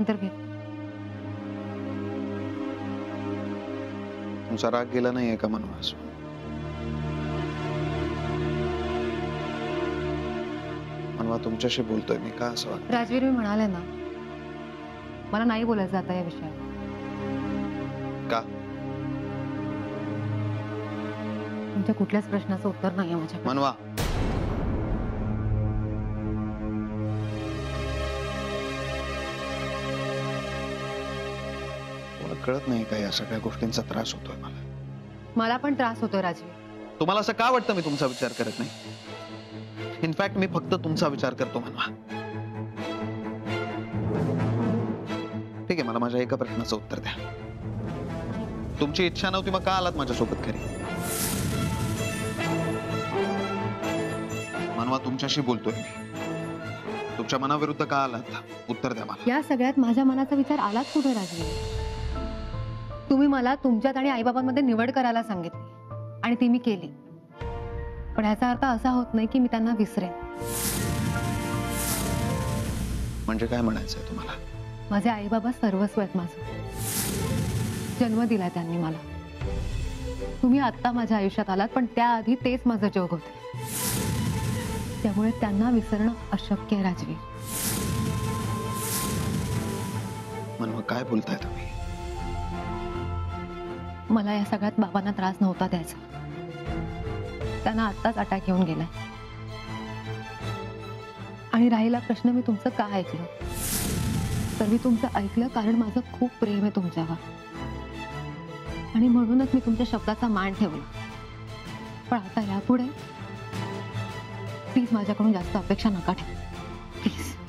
नंतर घे तुमचा राग गेला नाहीये का मनवास मनवा तुमच्याशी बोलतोय मी का असं वाटतं राजवीर मी म्हणाले ना मला नाही बोलायचं आता या विषयावर. का? तुमच्या कुठल्याच प्रश्नाचं उत्तर नाही माझ्याकडे. मनवा कळत नाही का या सगळ्या गोष्टींचा त्रास होतोय मला? मला पण त्रास होतोय राजवीर तुम्हाला असं का वाटतं मी तुमचा विचार करत नाही? इनफॅक्ट मी फक्त तुमचा विचार करतो मनवा ठीक आहे मला माझ्या एका प्रश्नाचं उत्तर द्या. तुमची इच्छा नव्हती मग का आलात माझ्यासोबत घरी? मनवा तुमच्याशी बोलतोय मी. तुमच्या मनाविरुद्ध का आलात? उत्तर द्या मला. या सगळ्यात माझ्या मनाचा विचार आलाच कुठे राजवीर तुम्ही मला तुमच्यात आणि आईबाबांमध्ये निवड करायला सांगितली आणि ती मी केली. पण याचा अर्थ असा होत नाही की मी त्यांना विसरेन. म्हणजे काय म्हणायचंय तुम्हाला? माझे आईबाबा सर्वस्व आहेत माझं. जन्म दिलाय त्यांनी मला. तुम्ही आत्ता माझ्या आयुष्यात आलात पण त्याआधी तेच माझं जग होते. त्यामुळे त्यांना विसरणं अशक्य आहे राजवीर. मनवा काय बोलताय तुम्ही? मला या सगळ्यात बाबांना त्रास नव्हता द्यायचा. त्यांना आत्ताच अटॅक येऊन गेलाय. आणि राहिला प्रश्न मी तुमचं का ऐकलं? तर मी तुमचं ऐकलं कारण माझं खूप प्रेम आहे तुमच्यावर. आणि म्हणूनच मी तुमच्या शब्दाचा मान ठेवला. पण आता यापुढे प्लीज माझ्याकडून जास्त अपेक्षा नका ठेवू. प्लीज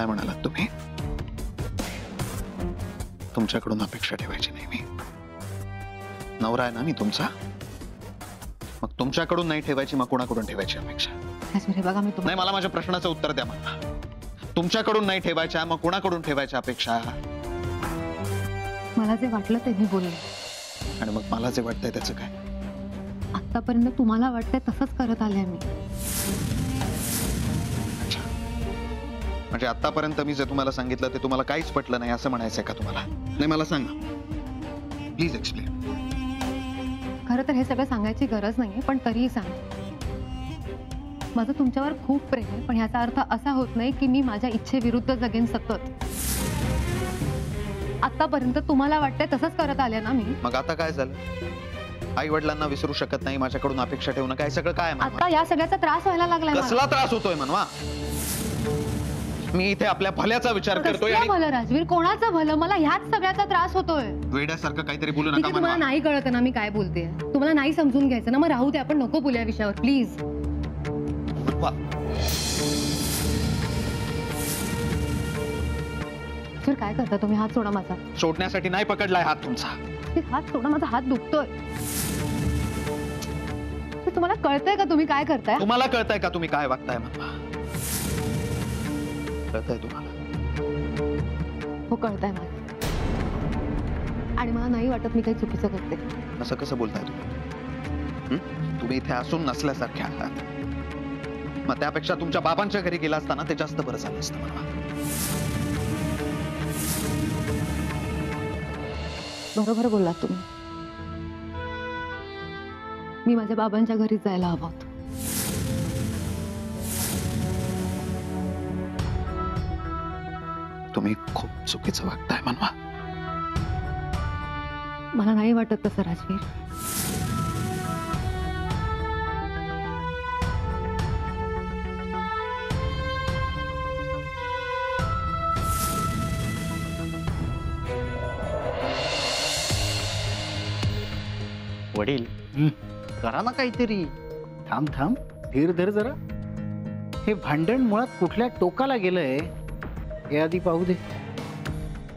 काय म्हणालात तुम्ही? तुमच्याकडून अपेक्षा ठेवायची नाही मी. नवरा आहे ना मी तुमचा? मग तुमच्याकडून नाही ठेवायची मग कोणाकडून ठेवायची अपेक्षा? बघा मी नाही मला माझ्या प्रश्नाचं उत्तर द्या मला. तुमच्याकडून नाही ठेवायच्या मग कोणाकडून ठेवायच्या अपेक्षा? मला जे वाटलं ते मी बोलले आणि मग मला जे वाटतंय त्याचं काय? आतापर्यंत तुम्हाला वाटतंय तसंच करत आले मी. म्हणजे आतापर्यंत मी जे तुम्हाला सांगितलं ते तुम्हाला काहीच पटलं नाही असं म्हणायचंय का तुम्हाला? नाही मला सांगा. प्लीज एक्सप्लेन खरं तर हे सगळं सांगायची गरज नाहीये पण तरीही सांग. माझं तुमच्यावर खूप प्रेम आहे पण ह्याचा अर्थ असा होत नाही की मी माझ्या इच्छेविरुद्ध जगेन सतत. आतापर्यंत तुम्हाला वाटतंय तसंच करत आले ना मी? मग आता काय झालं? आई वडिलांना विसरू शकत नाही माझ्याकडून अपेक्षा ठेवणं काय सगळं काय आता? या सगळ्याचा त्रास व्हायला लागलाय मला. कसला त्रास होतोय मनवा मी इथे आपल्या भल्याचा विचार करतोय कसलं आणि भलं राजवीर. कोणाचं भलं? मला ह्याच सगळ्याचा त्रास होतोय. वेड्यासारखं काहीतरी बोलू ठीक नका आहे तुम्हाला मनवा नाही कळत ना मी काय बोलते तुम्हाला नाही समजून घ्यायचं ना मग राहू दे आपण नको बोलूया विषयावर. प्लीज वा, सर काय करता तुम्ही? हात सोडा माझा. सोडण्यासाठी नाही पकडलाय हात तुमचा. हात सोडा माझा हात दुखतोय. तुम्हाला कळतंय का तुम्ही काय करताय? तुम्हाला कळतंय का तुम्ही काय वागताय मनवा कळतंय तुम्हाला. हो कळतंय मला. आणि मला नाही वाटत मी काही चुकीचं करते. असं कसं बोलताय तुम्ही? तुम्ही इथे असून नसल्यासारखे आहात. मग त्यापेक्षा तुमच्या बाबांच्या घरी गेला असताना ते जास्त बरं झालं असतं मनवा बरोबर बोललात तुम्ही. मी माझ्या बाबांच्या घरी जायला हवं होतं. खूप चुकीचं वागताय मनवा। मला नाही वाटत तसं राजवीर. वडील करा ना काहीतरी. थांब थांब. धीर धर जरा. हे भांडण मुळात कुठल्या टोकाला गेलंय हे आधी पाहू दे.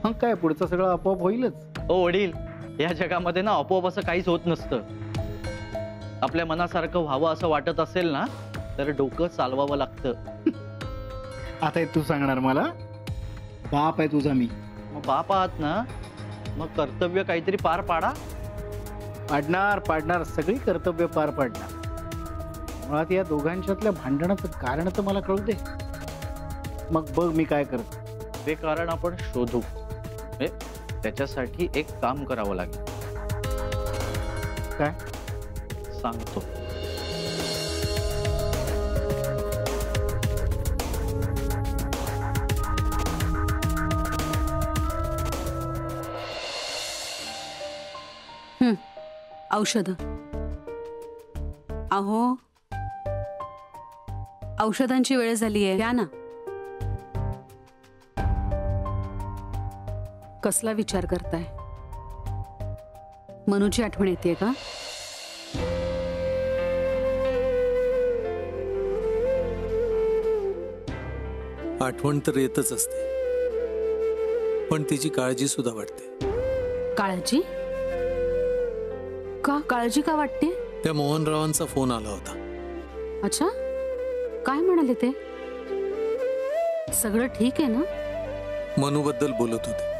मग काय पुढचं सगळं आपोआप होईलच? ओ वडील. या जगामध्ये ना आपोआप असं काहीच होत नसतं. आपल्या मनासारखं व्हावं असं वाटत असेल ना तर डोकं चालवावं लागतं. आता हे तू सांगणार मला? बाप आहे तुझा मी. मग बाप आहात ना मग कर्तव्य काहीतरी पार पाडा. पाडणार पाडणार सगळी कर्तव्य पार पाडणार. मुळात या दोघांच्यातल्या भांडणाचं कारण तर मला कळू दे. मग बघ मी काय करतो. ते कारण आपण शोधू. म्हणजे त्याच्यासाठी एक काम करावं लागेल. काय? सांगतो. औषध. अहो. औषधांची वेळ झाली आहे द्या ना. कसला विचार करताय? मनूची आठवण येते का? आठवण तर येतच असते. पण तिची काळजी सुद्धा वाटते. काळजी? का काळजी का वाटते? त्या मोहनरावांचा फोन आला होता. अच्छा? काय म्हणाले ते? सगळं ठीक आहे ना? मनूबद्दल बोलत होते.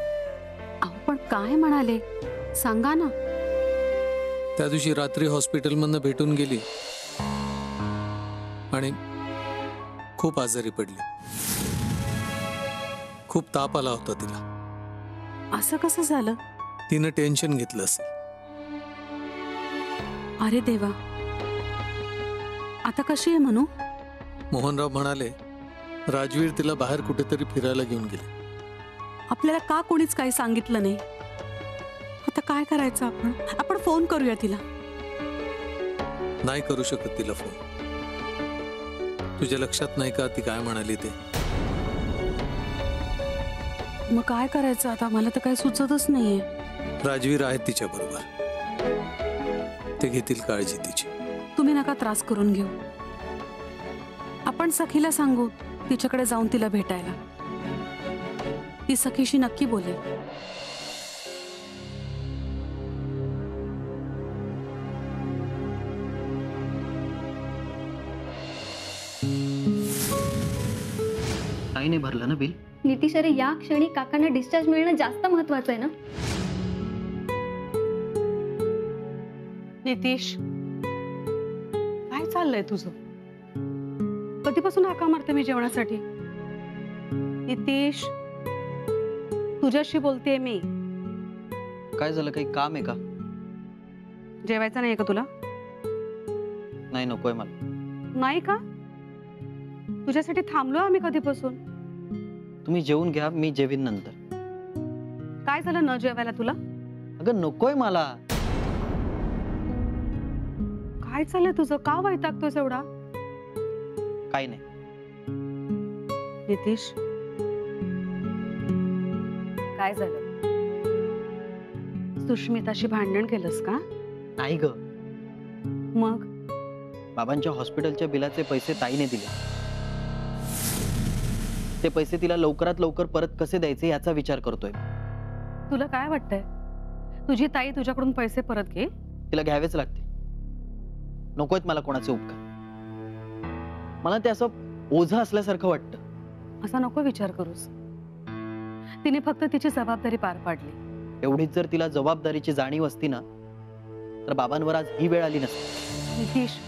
पण काय म्हणाले? सांगा ना. त्या दिवशी रात्री हॉस्पिटलमधनं भेटून गेली. आणि खूप आजारी पडली. खूप ताप आला होता तिला. असं कसं झालं? तिनं टेन्शन घेतलं असेल. अरे देवा. आता कशी आहे म्हणू मोहनराव म्हणाले राजवीर तिला बाहेर कुठेतरी फिरायला घेऊन गेले. आपल्याला का कोणीच काही सांगितलं नाही? आता काय करायचं आपण? आपण फोन करूया तिला. नाही करू शकत तिला फोन. तुझ्या लक्षात नाही का ती काय म्हणाली ते? मग काय करायचं आता? मला तर काही सुचतच नाहीये. राजवीर आहेत तिच्या बरोबर. ते घेतील काळजी तिची. तुम्ही नका त्रास करून घेऊ. आपण सखीला सांगू तिच्याकडे जाऊन तिला भेटायला. ती सखीशी नक्की बोलेल ताईने भरलं ना बिल? नितीश अरे या क्षणी काकांना डिस्चार्ज मिळणं जास्त महत्वाचं आहे ना? नितीश काय चाललंय तुझं? कधीपासून हाका मारते मी जेवणासाठी? नितीश तुझ्याशी बोलतेय मी. काय झालं? काही काम आहे का? जेवायचं नाही का तुला? नाही नकोय मला. नाही का? तुझ्यासाठी थांबलो आम्ही कधीपासून. तुम्ही जेवून घ्या मी जेवीन नंतर. काय झालं न जेवायला तुला? अगं नकोय मला. काय चाललंय तुझं? का वैतागतोस एवढा? काही नाही. नितीश काय झालं? सुष्मिताशी भांडण केलंस का? नाही ग. मग? बाबांच्या हॉस्पिटलच्या बिलाचे पैसे ताईने दिले. ते पैसे तिला लवकरात लवकर परत कसे द्यायचे याचा विचार करतोय. तुला काय वाटतंय? तुझी ताई तुझ्याकडून पैसे परत घे तिला घ्यावेच लागते. नकोयत मला कोणाचे उपकार. मला ते असं ओझं असल्यासारखं वाटतं. असा नको विचार करूस. तिने फक्त तिची जबाबदारी पार पाडली. एवढीच जर तिला जबाबदारीची जाणीव असती ना तर बाबांवर आज ही वेळ आली नसती. नितीश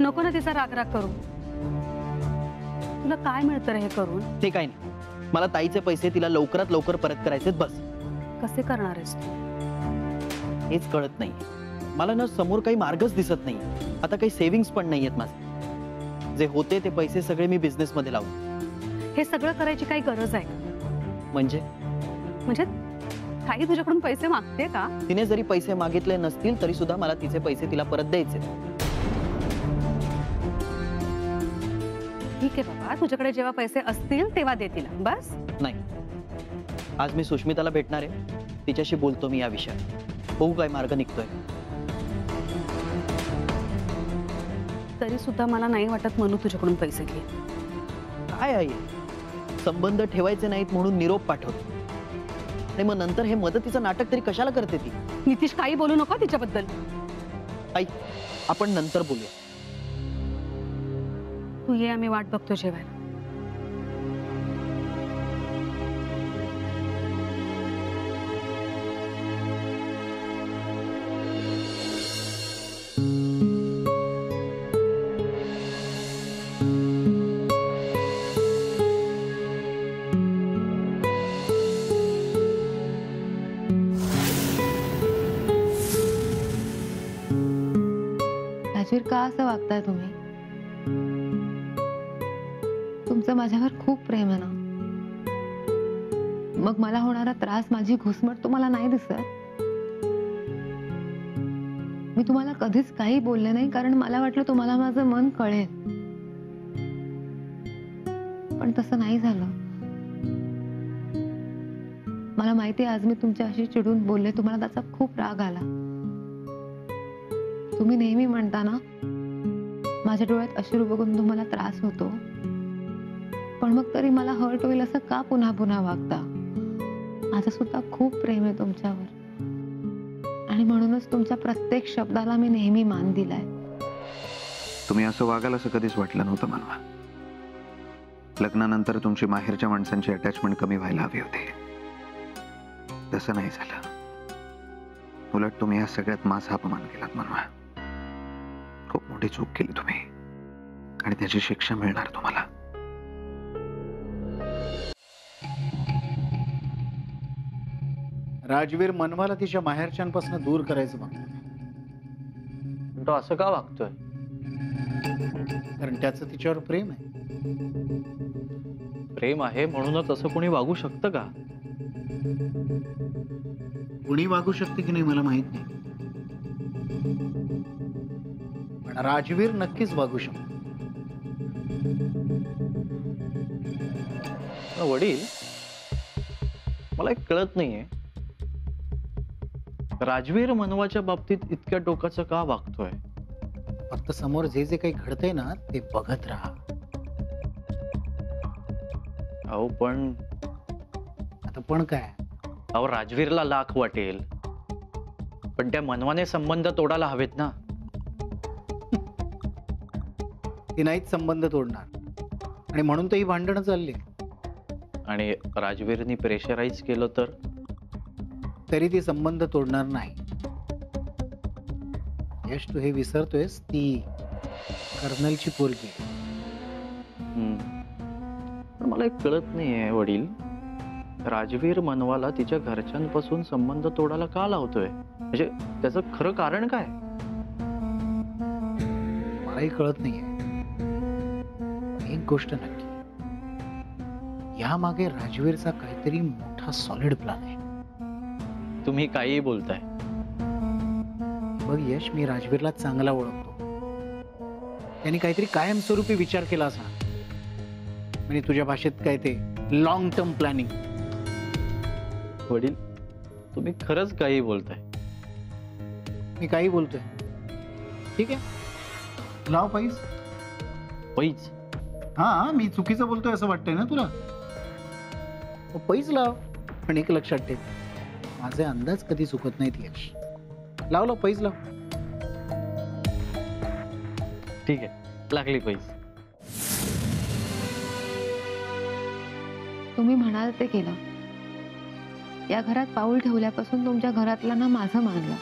नको ना तिचा राग राग करू. तुला काय मिळतं रे हे करून? ते काय नाही. मला ताईचे पैसे तिला लवकरात लवकर परत करायचे बस. कसे करणार आहेस हेच कळत नाही. मला ना समोर काही मार्गच दिसत नाही. आता काही सेव्हिंग्स पण नाहीयेत माझे. जे होते ते पैसे सगळे मी बिझनेस मध्ये लावले. हे सगळं करायची काही गरज आहे? म्हणजे? म्हणजे ताई तुझ्याकडून पैसे मागते का? तिने जरी पैसे मागितले नसतील तरी सुद्धा मला तिचे पैसे तिला परत द्यायचे. ठीक आहे बाबा तुझ्याकडे जेव्हा पैसे असतील तेव्हा दे तिला. बस. नाही. आज मी सुष्मिताला भेटणार आहे. तिच्याशी बोलतो मी या विषयात. बघू काय मार्ग निघतोय. तरी सुद्धा मला नाही वाटत मनू तुझ्याकडून पैसे घे काय आहे संबंध ठेवायचे नाहीत म्हणून निरोप पाठवतो. आणि मग नंतर हे मदतीचं नाटक तरी कशाला करते ती? नितीश काही बोलू नको तिच्याबद्दल. आई आपण नंतर बोलूया. तू ये आम्ही वाट बघतो जेवायला. का असं वागताय तुम्ही? तुमचं माझ्यावर खूप प्रेम आहे ना. मग मला होणारा त्रास माझी घुसमट तुम्हाला नाही दिसत? मी तुम्हाला कधीच काही बोलले नाही कारण मला वाटलं तुम्हाला माझं मन कळेल. पण तसं नाही झालं. मला माहिती आज मी तुमच्याशी चिडून बोलले तुम्हाला त्याचा खूप राग आला. तुम्ही नेहमी म्हणता ना माझ्या डोळ्यात अश्रू बघून तुम्हाला त्रास होतो. पण मग तरी मला हर्ट होईल असं का पुन्हा पुन्हा वागता? माझं सुद्धा खूप प्रेम आहे तुमच्यावर. आणि म्हणूनच तुमच्या प्रत्येक शब्दाला मी नेहमी मान दिलाय. तुम्ही असं वागाल असं कधीच वाटलं नव्हतं मनवा लग्नानंतर तुमची माहेरच्या माणसांची अटॅचमेंट कमी व्हायला हवी होती. तसं नाही झालं. उलट तुम्ही या सगळ्यात माझा अपमान केलात म्हणवा मोठी चूक केली तुम्ही? आणि त्याची शिक्षा मिळणार तुम्हाला? राजवीर मनवाला तिच्या माहेरच्यांपासून दूर करायचं बघ. तो असं का वागतोय? कारण त्याचं तिच्यावर प्रेम आहे. प्रेम आहे म्हणूनच असं कोणी वागू शकतं का? कुणी वागू शकते की नाही मला माहीत नाही. राजवीर नक्कीच वागू शकतो. वडील मला एक कळत नाहीये. राजवीर मनवाच्या बाबतीत इतक्या टोकाचं का वागतोय? फक्त समोर जे जे काही घडतंय ना ते बघत राहा. अहो पण आता पण काय? अहो राजवीरला लाख वाटेल. पण त्या मनवाने संबंध तोडायला हवेत ना. ती नाहीच संबंध तोडणार. आणि म्हणून तर ही भांडणं चालली. आणि राजवीरनी प्रेशराईज केलं तर? तरी ती संबंध तोडणार नाही. यश तू हे विसरतोयस ती कर्नलची पोरगी मला एक कळत नाहीये वडील. राजवीर मनवाला तिच्या घरच्यांपासून संबंध तोडायला का लावतोय? म्हणजे त्याचं खरं कारण काय? मलाही कळत नाहीये. गोष्ट नक्की. यामागे राजवीरचा काहीतरी मोठा सॉलिड प्लॅन आहे. तुम्ही काहीही बोलताय. बघ यश मी राजवीरला चांगला ओळखतो. त्यांनी काहीतरी कायमस्वरूपी विचार केला असा. म्हणजे तुझ्या भाषेत काय ते लॉंग टर्म प्लॅनिंग वडील तुम्ही खरंच काही बोलताय. मी काही बोलतोय. ठीक आहे. लाव पैस. पैज हा मी चुकीचं बोलतोय असं वाटतंय ना तुला? मग पैस लाव पण एक लक्षात ठेव. माझे अंदाज कधी चुकत नाहीत यश. लाव लाव पैस लाव. ठीक आहे लागली पैज तुम्ही म्हणाल ते केलं. या घरात पाऊल ठेवल्यापासून तुमच्या घरातल्यांना माझं मानलं.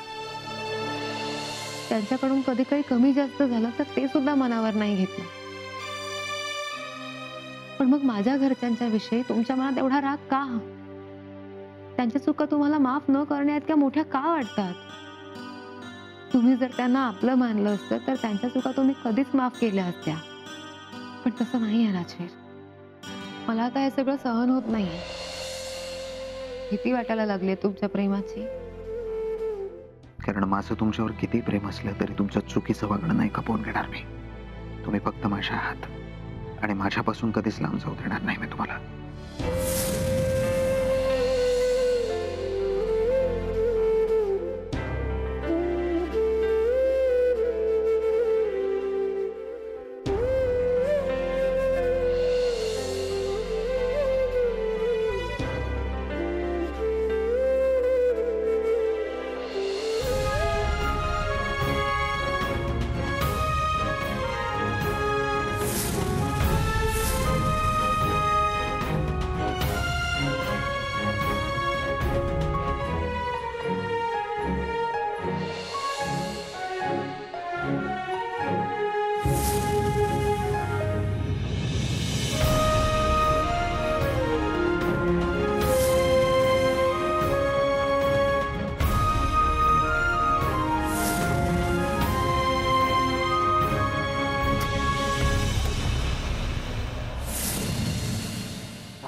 त्यांच्याकडून कधी काही कमी जास्त झालं तर ते सुद्धा मनावर नाही घेतलं. पण मग माझ्या घरच्यांच्या विषयी तुमच्या मनात एवढा राग का? त्यांच्या चुका तुम्हाला माफ न करण्या इतक्या मोठ्या का वाटतात? तुम्ही जर त्यांना आपलं मानलं असतं तर त्यांच्या चुका तुम्ही कधीच माफ केल्या असत्या. पण तसं नाही आहे राजवीर. मला आता हे सगळं सहन होत नाही भीती वाटायला लागली तुमच्या प्रेमाची? कारण माझं तुमच्यावर किती प्रेम असलं तरी तुमच्या चुकीचं वागणं नाही खपवून घेणार मी? तुम्ही फक्त माझ्या आहात. आणि माझ्यापासून कधीच लांब जाऊ देणार नाही मी तुम्हाला.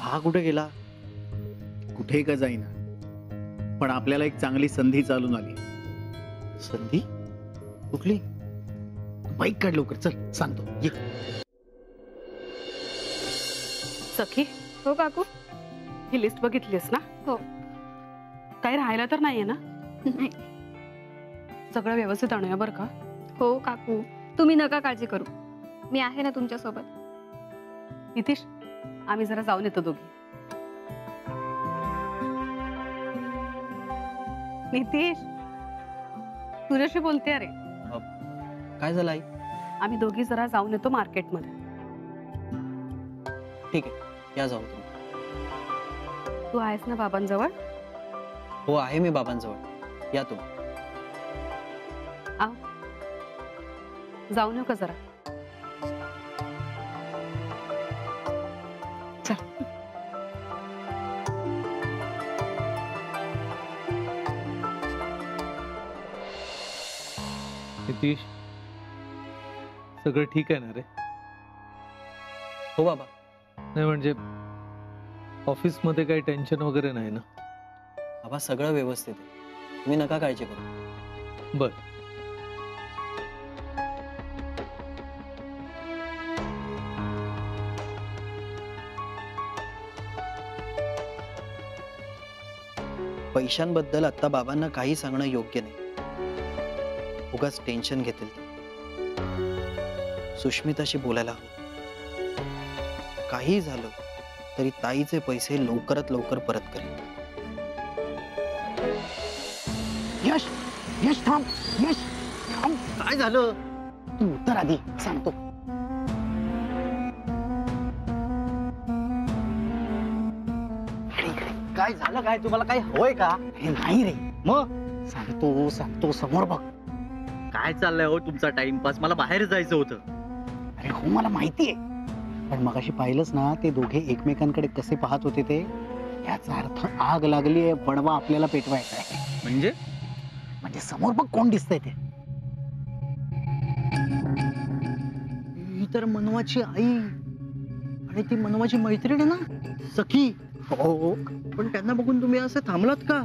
हा कुठे गेला? कुठे का जाईना. पण आपल्याला एक चांगली संधी चालून आली. संधी? कुठली? बाईक काढ लवकर. चल सांगतो. ये. सखी? हो काकू? ही लिस्ट बघितलीस ना? हो. काही राहायला तर नाहीये ना? नाही. सगळं व्यवस्थित आणूया बरं का? हो काकू. तुम्ही नका काळजी करू. मी आहे ना तुमच्यासोबत नितीश? आम्ही जरा जाऊन येतो दोघी. नितीश तुझ्याशी बोलते अरे. काय झालं आई? आम्ही दोघी जरा जाऊन येतो मार्केटमध्ये. ठीक आहे या जाऊ तुम्ही. तू आहेस ना बाबांजवळ? हो आहे मी बाबांजवळ. या तुम्ही. जाऊन येऊ का जरा? नितीश सगळं ठीक आहे ना रे? हो बाबा. नाही म्हणजे ऑफिसमध्ये काही टेन्शन वगैरे नाही ना? बाबा सगळं व्यवस्थित आहे. तुम्ही नका काळजी करू. बर. पैशांबद्दल आता बाबांना काही सांगणं योग्य नाही. उगाच टेन्शन घेतील ते. सुष्मिताशी बोलायला काही झालं तरी ताईचे पैसे लवकरात लवकर परत करेल. यश यश थांब यश थांब. काय झालं? तू उत्तर आधी सांगतो. काय झालं काय? तुम्हाला काय हवंय का? हे नाही रे. मग? सांगतो सांगतो समोर बघ. काय चाललंय हो तुमचा टाइमपास? मला बाहेर जायचं होतं. अरे हो मला माहिती आहे. पण मगाशी पाहिलंच ना ते दोघे एकमेकांकडे कसे पाहत होते ते. याचा अर्थ आग लागली आहे बनवा आपल्याला पेटवायचा आहे. म्हणजे? म्हणजे समोर बघ कोण दिसतंय ते. ही तर मनवाची आई. आणि ती मनवाची मैत्रीण आहे ना सखी. हो. पण त्यांना बघून तुम्ही असं थांबलात का?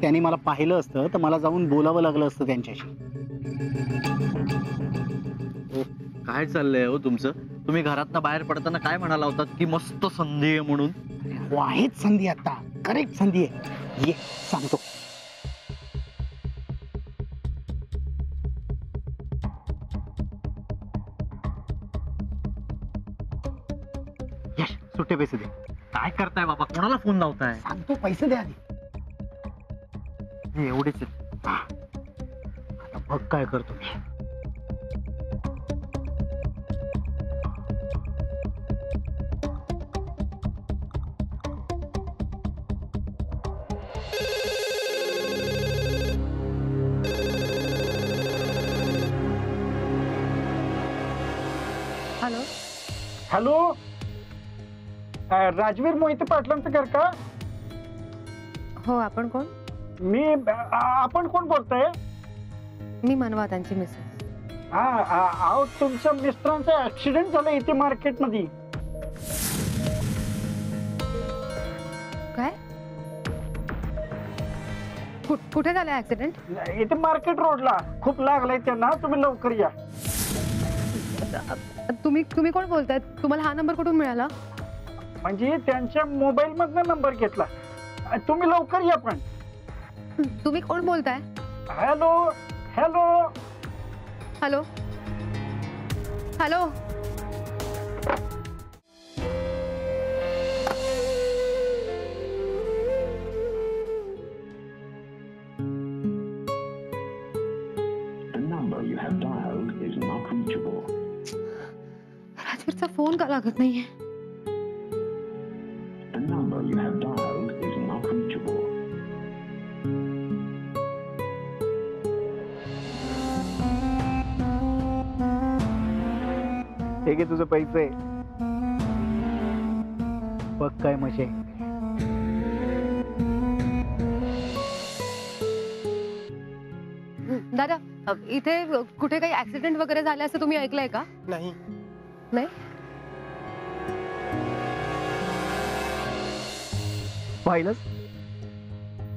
त्यांनी मला पाहिलं असतं तर मला जाऊन बोलावं लागलं असतं त्यांच्याशी. काय चाललंय हो तुमचं? तुम्ही घरातनं बाहेर पडताना काय म्हणाला होतात की मस्त संधी आहे म्हणून? हो आहेच संधी आता. करेक्ट संधी आहे. ये सांगतो. यश सुट्टे पैसे दे. काय करताय बाबा? कोणाला फोन लावताय? सांगतो पैसे दे आधी. हे एवढेच. आता बघ काय करतो मी. हॅलो. हॅलो? अ, राजवीर मोहिते पाटलांचं घर का? हो आपण कोण? मी अ, आपण कोण बोलताय? मी मनवा त्यांची मिसेस. हा अहो तुमच्या मिस्टरांचा ऍक्सिडेंट झाला इथे मार्केटमध्ये. काय? कु- कुठे झालं ऍक्सिडेंट इथे मार्केट रोडला. खूप लागलाय त्यांना. तुम्ही लवकर या. तुम्ही तुम्ही कोण बोलताय? तुम्हाला हा नंबर कुठून मिळाला? म्हणजे त्यांच्या मोबाईल मधनं नंबर घेतला. अ, तुम्ही लवकर या पण. तुम्ही कोण बोलताय? Hello hello hello hello. राजवीरचा phone का लागत नाहीये? तुझे पैसे. बघ काय मशे. दादा अ, इथे कुठे काही ऍक्सिडेंट वगैरे झाले असं तुम्ही ऐकलंय का? नाही. नाही? पाहिलंच?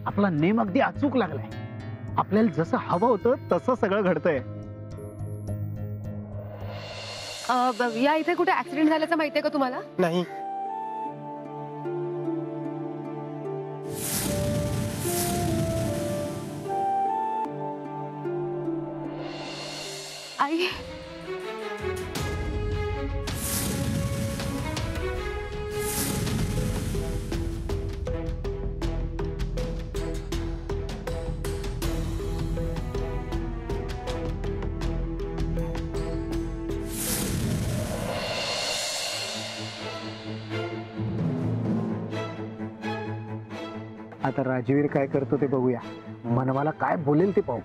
आपला नेम अगदी अचूक लागलाय. आपल्याला जसं हवं होतं तसं सगळं घडतंय. अ, ब- या इथे कुठे ऍक्सिडेंट झाल्याचं माहितीये का तुम्हाला? नाही. आता राजवीर काय करतो ते बघूया. मनवाला काय बोलेल ते पाहू.